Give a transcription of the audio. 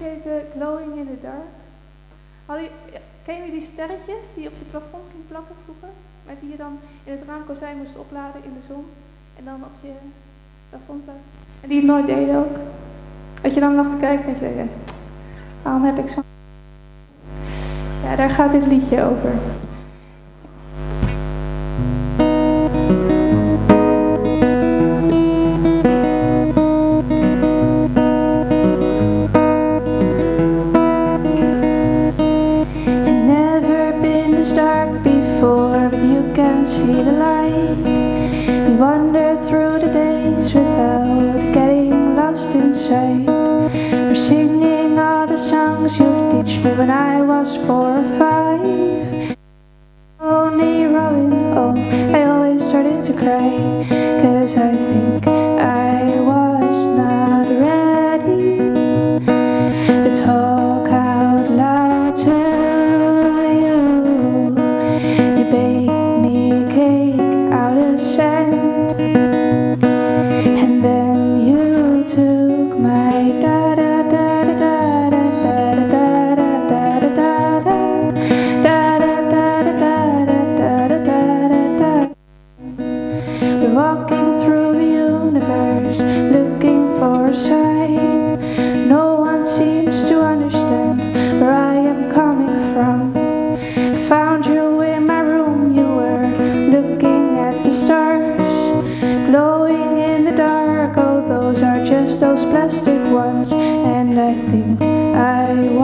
heette Glowing in the Dark. Hadden, ken jullie die sterretjes die je op het plafond ging plakken vroeger? Maar die je dan in het raamkozijn moest opladen in de zon. En dan op je plafond plakken. En die het nooit deden ook. Dat je dan lag te kijken en je waarom heb ik zo'n... Ja, daar gaat dit liedje over. Sight. We're singing all the songs you taught me when I was four or five. Only oh, I always started to cry. Walking through the universe looking for a sign. No one seems to understand where I am coming from. I found you in my room, you were looking at the stars, glowing in the dark. Oh, those are just those plastic ones, and I think I.